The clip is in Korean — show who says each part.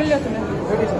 Speaker 1: 끌려주면 여기서.